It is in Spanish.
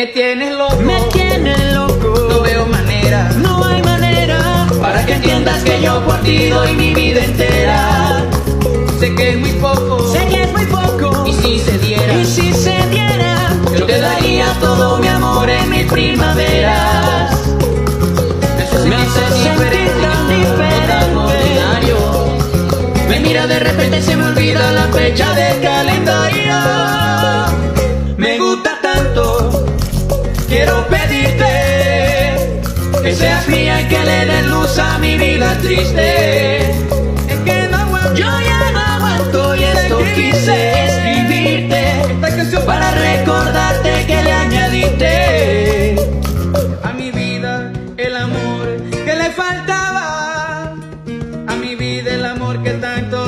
Me tienes loco, me tienes loco. no veo manera, No hay manera para que entiendas que yo por ti doy mi vida entera. Sé que es muy poco, Sé que es muy poco. y si se diera, Y si se diera, yo te daría todo mi amor en mis primaveras. Haces Me sentir diferente, tan no diferente. tan ordinario. Me mira de repente y se me olvida la fecha del calendario. seas mía y que le des luz a mi vida triste. Es que no aguanto, yo ya no aguanto y esto este quise escribirte esta canción para recordarte que le añadiste a mi vida el amor que le faltaba, a mi vida el amor que tanto